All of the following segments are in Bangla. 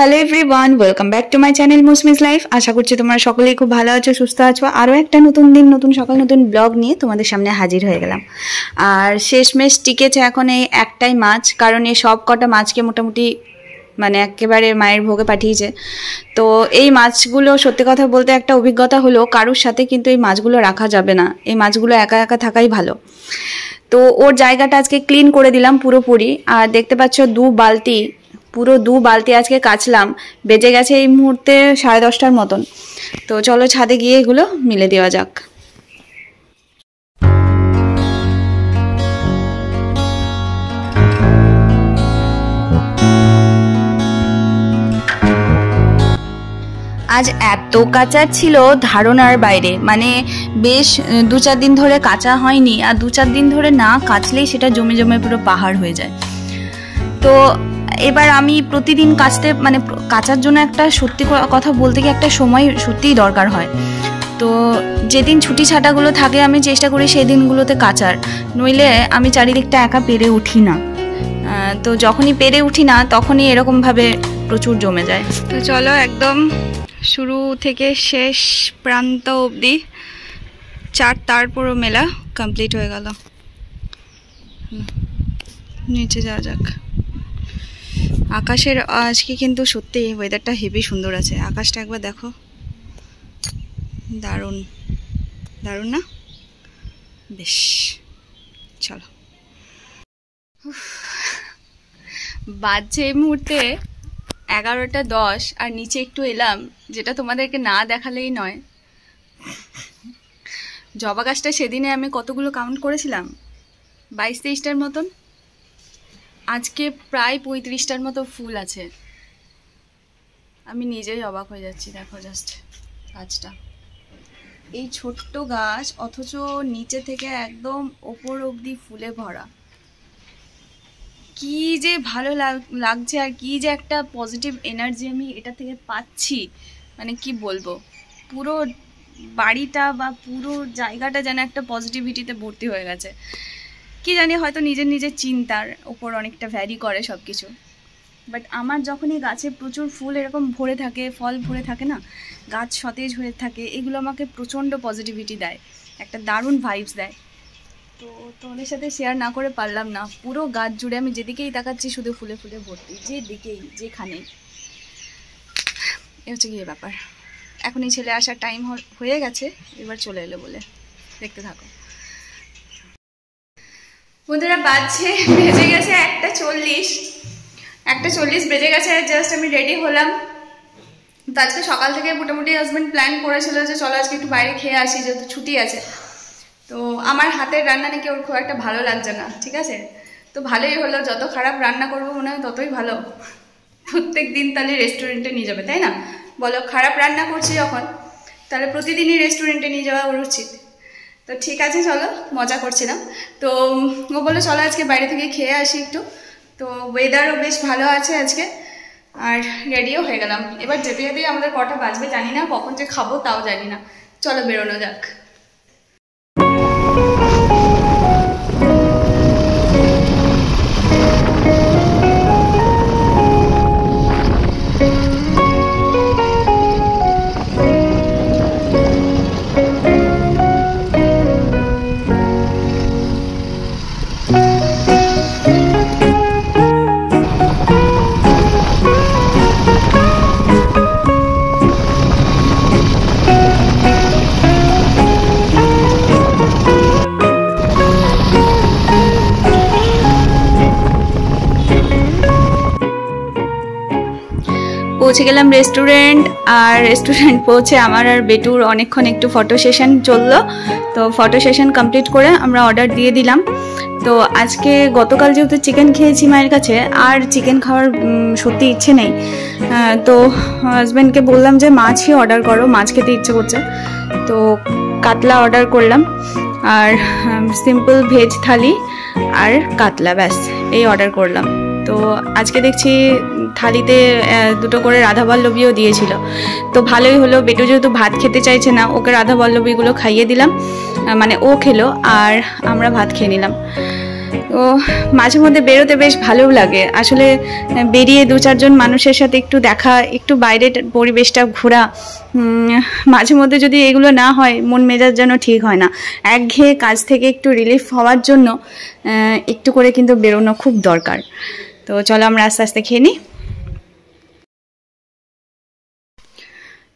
Hello everyone welcome back to my channel মুসমিস life আশা করছি তোমরা সকলেই খুব ভালো আছো, সুস্থ আছো। আরও একটা নতুন দিন, নতুন সকাল, নতুন ব্লগ নিয়ে তোমাদের সামনে হাজির হয়ে গেলাম। আর শেষমেশ টিকেছে এখন এই একটাই মাছ, কারণ এই সব কটা মাছকে মোটামুটি মানে একেবারে মায়ের ভোগে পাঠিয়েছে। তো এই মাছগুলো সত্যি কথা বলতে একটা অভিজ্ঞতা হলো, কারোর সাথে কিন্তু এই মাছগুলো রাখা যাবে না। এই মাছগুলো একা একা থাকাই ভালো। তো ওর জায়গাটা আজকে ক্লিন করে দিলাম পুরোপুরি। আর দেখতে পাচ্ছ দু বালতি পুরো দু বালতি আজকে কাচলাম। বেজে গেছে এই মুহূর্তে সাড়ে দশটার মতন। তো চলো ছাদে গিয়ে এগুলো মিলে দেওয়া যাক। আজ এত কাঁচা ছিল ধারণার বাইরে। মানে বেশ দু চার দিন ধরে কাঁচা হয়নি। আর দু চার দিন ধরে না কাচলেই সেটা জমে জমে পুরো পাহাড় হয়ে যায়। তো এবার আমি প্রতিদিন কাচতে মানে কাচার জন্য একটা সত্যি কথা বলতে গিয়ে একটা সময় সত্যিই দরকার হয়। তো যেদিন ছুটি ছাটাগুলো থাকে, আমি চেষ্টা করি সেই দিনগুলোতে কাচার। নইলে আমি চারিদিকটা একা পেরে উঠি না। তো যখনই পেরে উঠি না, তখনই এরকমভাবে প্রচুর জমে যায়। তো চলো একদম শুরু থেকে শেষ প্রান্ত অবধি। চার তার পুরো মেলা কমপ্লিট হয়ে গেল। নিচে যাওয়া যাক। আকাশের, আজকে কিন্তু সত্যি ওয়েদারটা হেভি সুন্দর আছে। আকাশটা একবার দেখো। দারুণ। দারুণ না? বেশ। চলো। বাজছে এই মুহূর্তে এগারোটা দশ, আর নিচে একটু এলাম, যেটা তোমাদেরকে না দেখালেই নয়। জবা গাছটা সেদিনে আমি কতগুলো কাউন্ট করেছিলাম? বাইশ, তেইশটার মতন? আজকে প্রায় পঁয়ত্রিশটার মতো ফুল আছে। আমি নিজেই অবাক হয়ে যাচ্ছি, দেখো জাস্ট গাছটা। এই ছোট্ট গাছ, অথচ নিচে থেকে একদম ওপর অবধি ফুলে ভরা। কি যে ভালো লাগছে আর কি যে একটা পজিটিভ এনার্জি আমি এটা থেকে পাচ্ছি। মানে কি বলব? পুরো বাড়িটা বা পুরো জায়গাটা যেন একটা পজিটিভিটিতে ভর্তি হয়ে গেছে। কি জানি হয়তো নিজের নিজের চিন্তার ওপর অনেকটা ভ্যারি করে সব কিছু বাট আমার যখনই গাছে প্রচুর ফুল এরকম ভরে থাকে, ফল ভরে থাকে না, গাছ সতেজ হয়ে থাকে, এগুলো আমাকে প্রচণ্ড পজিটিভিটি দেয়, একটা দারুণ ভাইবস দেয়। তো তোমাদের সাথে শেয়ার না করে পারলাম না, পুরো গাছ জুড়ে আমি যেদিকেই তাকাচ্ছি শুধু ফুলে ফুলে ভর্তি, যেদিকেই, যেখানেই। এ হচ্ছে গিয়ে ব্যাপার। এখন এই ছেলে আসার টাইম হয়ে গেছে, এবার চলে এলো বলে। দেখতে থাকো। বন্ধুরা বাজছে, বেজে গেছে একটা চল্লিশ। একটা চল্লিশ বেজে গেছে জাস্ট আমি রেডি হলাম। তো আজকে সকাল থেকে মোটামুটি হাজব্যান্ড প্ল্যান করেছিল যে চলো আজকে একটু বাইরে খেয়ে আসি, যেহেতু ছুটি আছে। তো আমার হাতের রান্না নাকি ওর খুব একটা ভালো লাগছে না, ঠিক আছে? তো ভালোই হলো, যত খারাপ রান্না করব মনে হয় ততই ভালো। প্রত্যেক দিন তাহলে রেস্টুরেন্টে নিয়ে যাবে, তাই না? বলো, খারাপ রান্না করছি যখন, তাহলে প্রতিদিনই রেস্টুরেন্টে নিয়ে যাওয়া উচিত। তো ঠিক আছে, চলো, মজা করছিলাম। তো, ও বলল, চলো আজকে বাইরে থেকে খেয়ে আসি একটু। তো ওয়েদারও বেশ ভালো আছে আজকে, আর রেডিও হয়ে গেলাম। এবার যেতে যেতেই আমাদের কটা বাজবে জানি না, কখন যে খাব তাও জানি না। চলো বেরোনো যাক। পৌঁছে গেলাম রেস্টুরেন্ট আর রেস্টুরেন্ট পৌঁছে আমার আর বেটুর অনেকক্ষণ একটু ফটো সেশন চলল। তো ফটো সেশন কমপ্লিট করে আমরা অর্ডার দিয়ে দিলাম। তো আজকে গতকাল যেহেতু চিকেন খেয়েছি মায়ের কাছে, আর চিকেন খাওয়ার সত্যি ইচ্ছে নেই। তো হাজব্যান্ডকে বললাম যে, মাছই অর্ডার করো, মাছ খেতে ইচ্ছে করছে। তো কাতলা অর্ডার করলাম। আর সিম্পল ভেজ থালি আর কাতলা, ব্যাস, এই অর্ডার করলাম। তো আজকে দেখছি থালিতে দুটো করে রাধা বল্লবীও দিয়েছিল। তো ভালোই হলো, বেটু যেহেতু ভাত খেতে চাইছে না, ওকে রাধা বল্লবীগুলো খাইয়ে দিলাম মানে ও খেলো, আর আমরা ভাত খেয়ে নিলাম। তো মাঝে মধ্যে বেরোতে বেশ ভালোও লাগে। আসলে বেরিয়ে দু চারজন মানুষের সাথে একটু দেখা, একটু বাইরের পরিবেশটা ঘোরা মাঝে মধ্যে যদি এগুলো না হয়, মন মেজাজ যেন ঠিক হয় না। একঘেয়ে কাজ থেকে একটু রিলিফ হওয়ার জন্য একটু করে কিন্তু বেরোনো খুব দরকার। তো চলো আমরা আস্তে আস্তে খেয়ে নিই।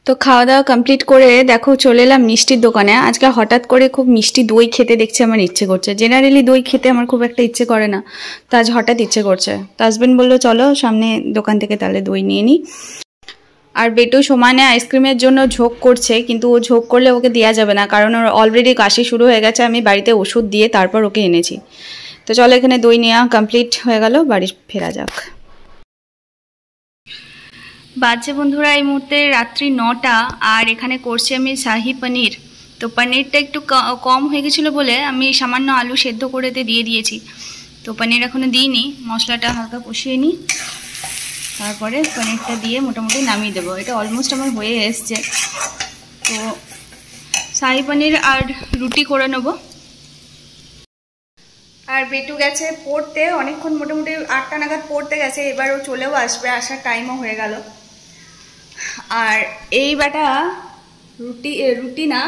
তো খাওয়া দাওয়া কমপ্লিট করে দেখো চলে এলাম মিষ্টির দোকানে। আজকে হঠাৎ করে খুব মিষ্টি দই খেতে দেখছি আমার ইচ্ছে করছে। জেনারেলি দই খেতে আমার খুব একটা ইচ্ছে করে না, তো আজ হঠাৎ ইচ্ছে করছে। তো হাজব্যান্ড বলল, চলো সামনে দোকান থেকে তাহলে দই নিয়ে নিই আর বেটু সমানে আইসক্রিমের জন্য ঝোঁক করছে, কিন্তু ও ঝোঁক করলে ওকে দেওয়া যাবে না, কারণ ওর অলরেডি কাশি শুরু হয়ে গেছে, আমি বাড়িতে ওষুধ দিয়ে তারপর ওকে এনেছি। তো চলো এখানে দই নেওয়া কমপ্লিট হয়ে গেল, বাড়ি ফেরা যাক। বাজছে বন্ধুরা এই মুহূর্তে রাত্রি নটা, আর এখানে করছি আমি শাহি পনির। তো পনিরটা একটু কম হয়ে গেছিল বলে আমি সামান্য আলু সেদ্ধ করে দিয়ে দিয়েছি। তো পনির এখনও দিইনি, মশলাটা হালকা কষিয়ে নিই। তারপরে পনিরটা দিয়ে মোটামুটি নামিয়ে দেবো। এটা অলমোস্ট আমার হয়ে এসছে। তো শাহি পনির আর রুটি করে নেব। বেটু গেছে পড়তে, অনেকক্ষণ মোটামুটি আটটা নাগাদ পড়তে গেছে, এবার ও চলেও আসবে, আসার টাইমও হয়ে গেল। আর এই বাটা রুটি রুটি না,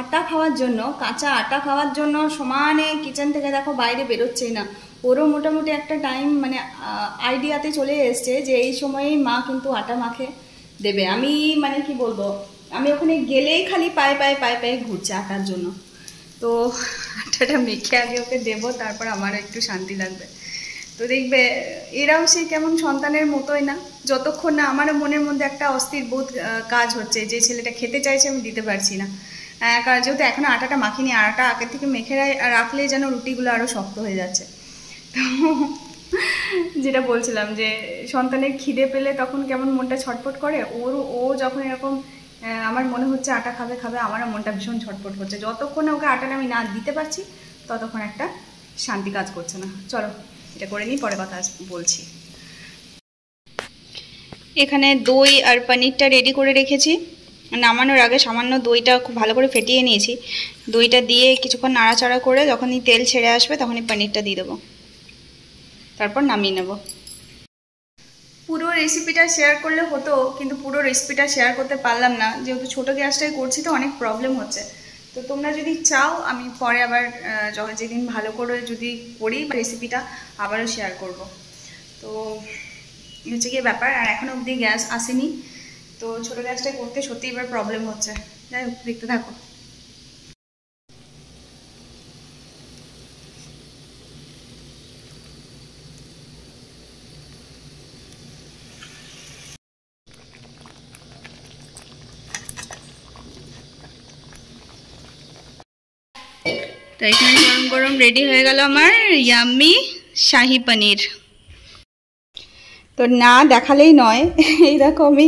আটা খাওয়ার জন্য, কাঁচা আটা খাওয়ার জন্য সমানে কিচেন থেকে দেখো বাইরে বেরোচ্ছেই না। ওরও মোটামুটি একটা টাইম মানে আইডিয়াতে চলে এসছে যে এই সময়েই মা কিন্তু আটা মাখে দেবে। আমি মানে কি বলব, আমি ওখানে গেলেই খালি পায়ে পায়ে পায়ে পায়ে ঘুরছে আটার জন্য। তো আটাটা মেখে আগে ওকে দেবো, তারপর আমার একটু শান্তি লাগবে। তো দেখবে, এরাও সেই কেমন সন্তানের মতোই না। যতক্ষণ না আমারও মনের মধ্যে একটা অস্থির বোধ কাজ হচ্ছে, যে ছেলেটা খেতে চাইছে আমি দিতে পারছি না। কারণ যেহেতু এখনও আটাটা মাখিনি আটা আগে থেকে মেখে রাখলে যেন রুটিগুলো আরও শক্ত হয়ে যাচ্ছে। তো যেটা বলছিলাম যে, সন্তানের খিদে পেলে তখন কেমন মনটা ছটফট করে? ওর ও যখন এরকম আমার মনে হচ্ছে আটা খাবে খাবে আমারও মনটা ভীষণ ছটফট করছে। যতক্ষণ ওকে আটাটা আমি না দিতে পারছি, ততক্ষণ একটা শান্তি কাজ করছে না। চলো, এটা করে নিই, পরে কথা বলছি। এখানে দই আর পনিরটা রেডি করে রেখেছি। নামানোর আগে সামান্য দইটা খুব ভালো করে ফেটিয়ে নিয়েছি। দইটা দিয়ে কিছুক্ষণ নাড়াচাড়া করে যখনই তেল ছেড়ে আসবে তখনই পনিরটা দিয়ে দেবো। তারপর নামিয়ে নেব। রেসিপিটা শেয়ার করলে হতো, কিন্তু পুরো রেসিপিটা শেয়ার করতে পারলাম না। যেহেতু ছোটো গ্যাসটাই করছি তো অনেক প্রবলেম হচ্ছে। তো তোমরা যদি চাও, আমি পরে আবার যেদিন ভালো করে যদি করি রেসিপিটা আবারও শেয়ার করব। তো হচ্ছে গিয়ে ব্যাপার, আর এখনও অবধি গ্যাস আসেনি। তো ছোটো গ্যাসটাই করতে সত্যি এবার প্রবলেম হচ্ছে। যাই হোক, দেখতে থাকো। তো এখানে গরম গরম রেডি হয়ে গেল আমার ইয়াম্মি শাহি পনির। তো না দেখালেই নয়। এই দেখো আমি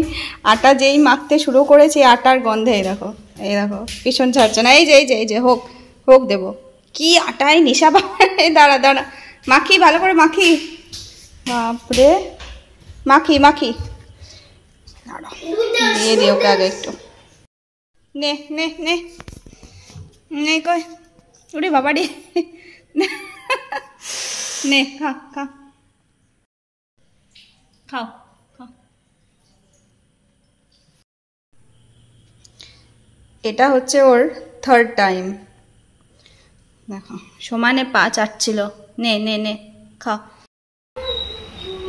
আটা যেই মাখতে শুরু করেছি, আটার গন্ধে, এই দেখো এই দেখো, ভীষণ ছাড়ছে না। এই যে এই যে এই যে, হোক হোক দেবো। কি আটাই নেশা এই দাঁড়া দাঁড়া। মাখি, ভালো করে মাখি। বাপরে। মাখি মাখি। দাঁড়া, দিয়ে দিই ওকে আগে একটু। নে নে নে। নে কয় ওরে বাবা রে। নে, খা খা। খাও এটা হচ্ছে ওর থার্ড টাইম দেখো, সমানে পা চাটছিল। নে নে নে খাও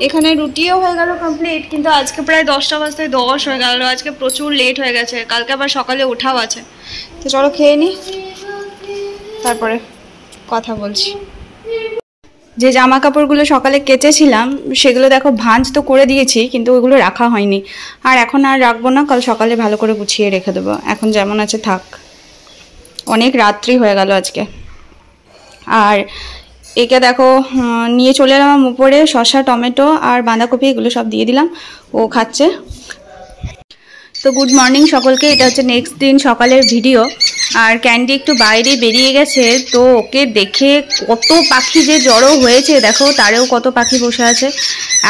এখানে রুটিও হয়ে গেল কমপ্লিট কিন্তু আজকে প্রায় দশটা বাজতে দশ হয়ে গেল। আজকে প্রচুর লেট হয়ে গেছে। কালকে আবার সকালে ওঠাও আছে। তো চলো খেয়ে নি। তারপরে কথা বলছি। যে জামা কাপড়গুলো সকালে কেচেছিলাম, সেগুলো দেখো ভাঁজ তো করে দিয়েছি, কিন্তু ওগুলো রাখা হয়নি। আর এখন আর রাখব না, কাল সকালে ভালো করে গুছিয়ে রেখে দেবো। এখন যেমন আছে থাক। অনেক রাত্রি হয়ে গেল আজকে। আর একে দেখো নিয়ে চলে এলাম উপরে, শসা, টমেটো আর বাঁধাকপি, এগুলো সব দিয়ে দিলাম। ও খাচ্ছে। তো গুড মর্নিং সকলকে, এটা হচ্ছে নেক্সট দিন সকালের ভিডিও আর ক্যান্ডি একটু বাইরে বেরিয়ে গেছে, তো ওকে দেখে কত পাখি যে জড়ো হয়েছে, দেখো তারেও কত পাখি বসে আছে।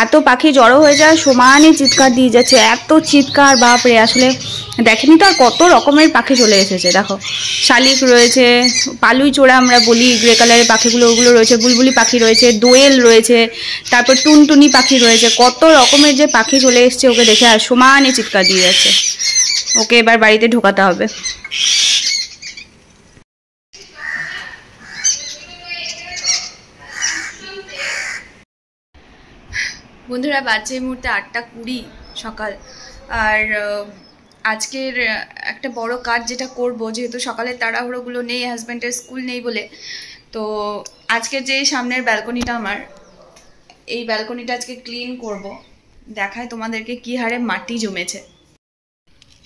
এত পাখি জড়ো হয়ে যায় সমানে চিৎকার দিয়ে যাচ্ছে, এত চিৎকার বাপরে আসলে দেখেনি তো আর কত রকমের পাখি চলে এসেছে, দেখো। শালিক রয়েছে, পালুই চোড়া আমরা বলি, গ্রে কালারের পাখিগুলো, ওগুলো রয়েছে, বুলবুলি পাখি রয়েছে, দোয়েল রয়েছে, তারপর টুনটুনি পাখি রয়েছে, কত রকমের যে পাখি চলে এসছে ওকে দেখে, আর সমানে চিৎকার দিয়ে যাচ্ছে। ওকে এবার বাড়িতে ঢোকাতে হবে। বন্ধুরা এই মুহূর্তে আটটা কুড়ি সকাল। আর আজকের একটা বড় কাজ যেটা করব, যেহেতু সকালের তাড়াহুড়োগুলো নেই, হাজব্যান্ডের স্কুল নেই বলে, তো আজকের যে সামনের ব্যালকনিটা আমার, এই ব্যালকনিটা আজকে ক্লিন করব। দেখায় তোমাদেরকে কি হারে মাটি জমেছে।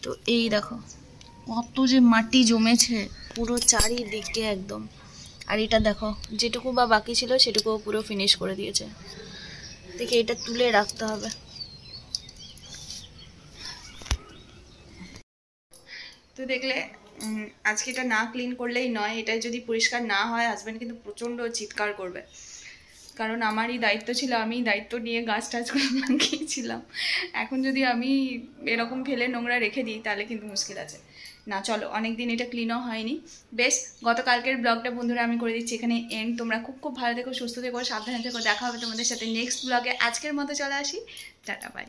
তো এই দেখো, কত যে মাটি জমেছে, পুরো চারিদিকে একদম। আর এটা দেখো, যেটুকু বা বাকি ছিল, সেটুকুও পুরো ফিনিশ করে দিয়েছে। দেখে এটা তুলে রাখতে হবে। তো দেখলে আজকে এটা না ক্লিন করলেই নয় এটা যদি পরিষ্কার না হয় হাজব্যান্ড কিন্তু প্রচণ্ড চিৎকার করবে। কারণ আমারই দায়িত্ব ছিল আমি দায়িত্ব নিয়ে গাছ টাছ করে লাগিয়েছিলাম এখন যদি আমি এরকম ফেলে নোংরা রেখে দিই, তাহলে কিন্তু মুশকিল আছে। না, চলো অনেক দিন এটা ক্লিনও হয়নি। বেশ, গতকালকের ব্লগটা বন্ধুরা আমি করে দিচ্ছি এখানে এন্ড তোমরা খুব খুব ভালো থেকো, সুস্থ থেকো, সাবধানে থেকো, দেখা হবে তোমাদের সাথে নেক্সট ব্লগে আজকের মতো চলে আসি, টাটা বাই